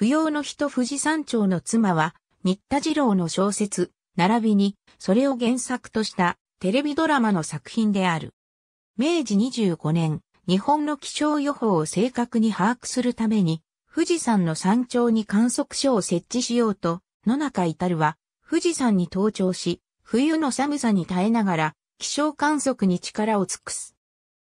不要の人富士山頂の妻は、新田次郎の小説、並びに、それを原作としたテレビドラマの作品である。明治25年、日本の気象予報を正確に把握するために、富士山の山頂に観測所を設置しようと、野中至は、富士山に登頂し、冬の寒さに耐えながら、気象観測に力を尽くす。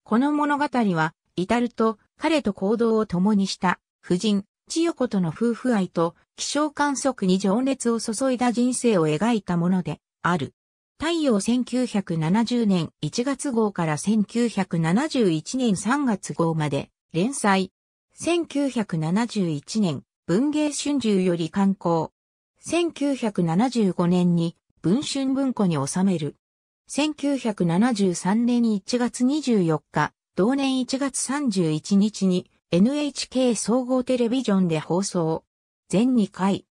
この物語は、至ると彼と行動を共にした夫人、千代子との夫婦愛と気象観測に情熱を注いだ人生を描いたものである。太陽1970年1月号から1971年3月号まで連載。1971年文芸春秋より刊行。1975年に文春文庫に収める。1973年1月24日、同年1月31日に NHK 総合テレビジョンで放送。全2回。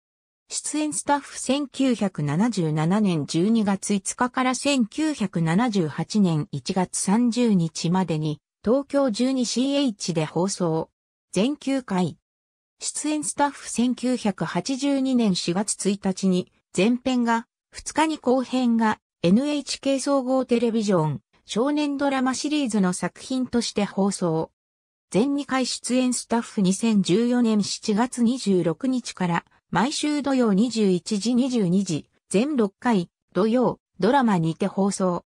出演スタッフ1977年12月5日から1978年1月30日までに東京 12CH で放送。全9回。出演スタッフ1982年4月1日に前編が2日に後編が NHK 総合テレビジョン少年ドラマシリーズの作品として放送。全2回出演スタッフ2014年7月26日から毎週土曜21時22時、全6回土曜ドラマにて放送。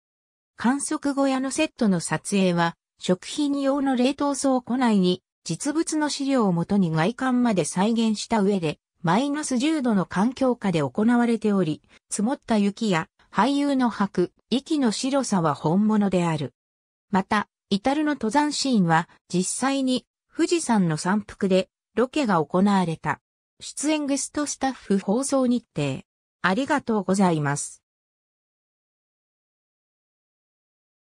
観測小屋のセットの撮影は食品用の冷凍倉庫内に実物の資料をもとに外観まで再現した上でマイナス10度の環境下で行われており、積もった雪や俳優の吐く、息の白さは本物である。また、至るの登山シーンは実際に富士山の山腹でロケが行われた。出演ゲストスタッフ放送日程。ありがとうございます。